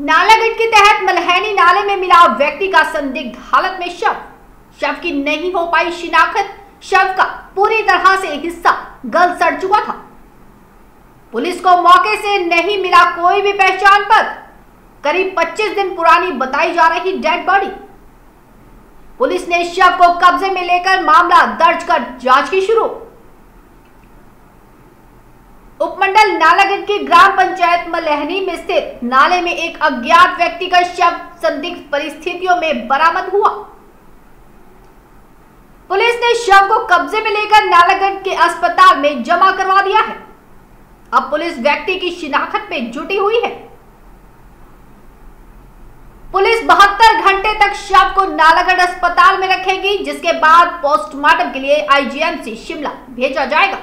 नालागढ़ के तहत मलहनी नाले में मिला व्यक्ति का संदिग्ध हालत में शव। शव की नहीं हो पाई शिनाखत। शव का पूरी तरह से हिस्सा गल सड़ चुका था। पुलिस को मौके से नहीं मिला कोई भी पहचान पत्र। करीब 25 दिन पुरानी बताई जा रही डेड बॉडी। पुलिस ने शव को कब्जे में लेकर मामला दर्ज कर जाँच की शुरू। उपमंडल नालागढ़ की ग्राम पंचायत मलहनी में स्थित नाले में एक अज्ञात व्यक्ति का शव संदिग्ध परिस्थितियों में बरामद हुआ। पुलिस ने शव को कब्जे में लेकर नालागढ़ के अस्पताल में जमा करवा दिया है। अब पुलिस व्यक्ति की शिनाख्त में जुटी हुई है। पुलिस बहत्तर घंटे तक शव को नालागढ़ अस्पताल में रखेगी, जिसके बाद पोस्टमार्टम के लिए आईजीएमसी शिमला भेजा जाएगा।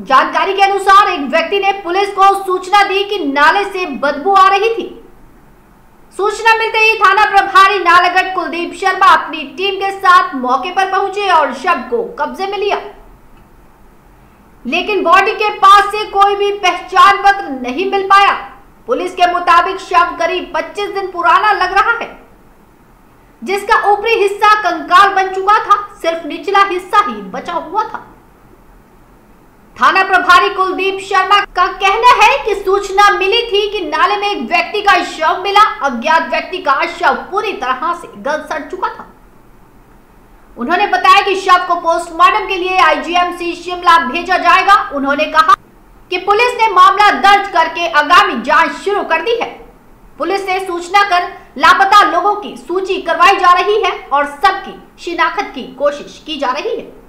जानकारी के अनुसार एक व्यक्ति ने पुलिस को सूचना दी कि नाले से बदबू आ रही थी। सूचना मिलते ही थाना प्रभारी नालागढ़ कुलदीप शर्मा अपनी टीम के साथ मौके पर पहुँचे और शव को कब्जे में लिया। लेकिन बॉडी के पास से कोई भी पहचान पत्र नहीं मिल पाया। पुलिस के मुताबिक शव करीब 25 दिन पुराना लग रहा है, जिसका ऊपरी हिस्सा कंकाल बन चुका था। सिर्फ़ निचला हिस्सा ही बचा हुआ था थाना प्रभारी कुलदीप शर्मा का कहना है कि सूचना मिली थी कि नाले में एक व्यक्ति का शव मिला। अज्ञात व्यक्ति का शव पूरी तरह से गल सड़ चुका था। उन्होंने बताया कि शव को पोस्टमार्टम के लिए आईजीएमसी शिमला भेजा जाएगा। उन्होंने कहा कि पुलिस ने मामला दर्ज करके आगामी जाँच शुरू कर दी है। पुलिस ने सूचना कर लापता लोगों की सूची करवाई जा रही है और सबकी शिनाख्त की कोशिश की जा रही है।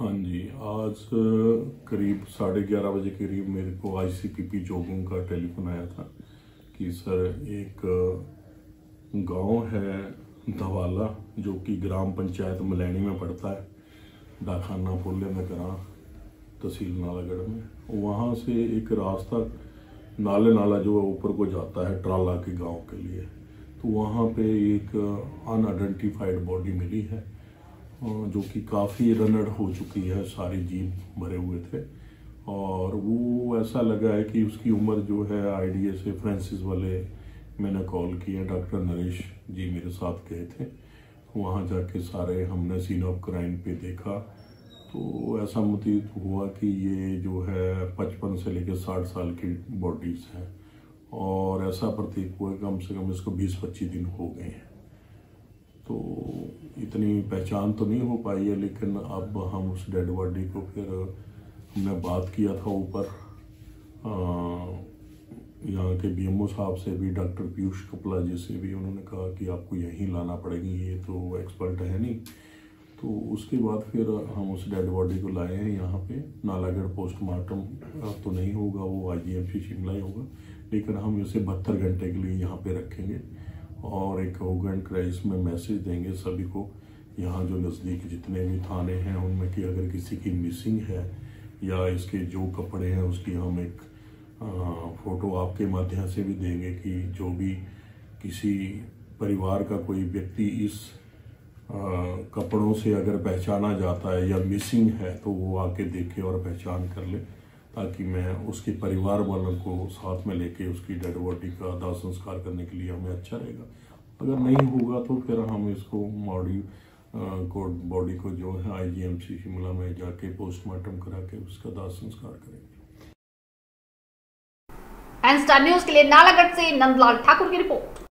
हाँ जी आज करीब साढ़े ग्यारह बजे करीब मेरे को आईसीपीपी जोगों का टेलीफोन आया था कि सर एक गाँव है धवाला जो कि ग्राम पंचायत मलैनी में पड़ता है डाखाना पुल्ले में करा तहसील नालागढ़ में वहाँ से एक रास्ता नाले नाला जो है ऊपर को जाता है ट्राला के गाँव के लिए तो वहाँ पे एक अनआइडेंटिफाइड बॉडी मिली है जो कि काफ़ी रनड हो चुकी है, सारी जीप भरे हुए थे। और वो ऐसा लगा है कि उसकी उम्र जो है, आईडीए से फ्रांसिस वाले मैंने कॉल किया, डॉक्टर नरेश जी मेरे साथ गए थे। वहाँ जाके सारे हमने सीन ऑफ़ क्राइम पे देखा। तो ऐसा मुतीत हुआ कि ये जो है, पचपन से लेकर साठ साल की बॉडीज हैं। और ऐसा प्रतीक हुआ कम से कम इसको बीस पच्चीस दिन हो गए हैं। तो इतनी पहचान तो नहीं हो पाई है, लेकिन अब हम उस डेड बॉडी को फिर हमने बात किया था ऊपर। यहाँ के बी बीएमओ साहब से भी, डॉक्टर पीयूष कपला जी से भी उन्होंने कहा कि आपको यहीं लाना पड़ेगी, ये तो एक्सपर्ट है नहीं। तो उसके बाद फिर हम उस डेड बॉडी को लाए हैं यहाँ पे। नालागढ़ पोस्टमार्टम तो नहीं होगा, वो आईजीएमसी शिमला ही होगा। लेकिन हम इसे बहत्तर घंटे के लिए यहाँ पे रखेंगे। और एक ओगन क्राइस में मैसेज देंगे सभी को यहाँ जो नज़दीक जितने भी थाने हैं उनमें कि अगर किसी की मिसिंग है या इसके जो कपड़े हैं उसकी हम एक फ़ोटो आपके माध्यम से भी देंगे कि जो भी किसी परिवार का कोई व्यक्ति इस आ, कपड़ों से अगर पहचाना जाता है या मिसिंग है तो वो आके देखे और पहचान कर ले। ताकि मैं उसके परिवार वालों को साथ में लेके उसकी डेड बॉडी का दाह संस्कार करने के लिए हमें अच्छा रहेगा। अगर नहीं होगा तो फिर हम इसको बॉडी को बॉडी को जो है आईजीएमसी शिमला में जाके पोस्टमार्टम करा के उसका दाह संस्कार करेंगे। एंड स्टार न्यूज़ के लिए नालागढ़ से नंदलाल ठाकुर की रिपोर्ट।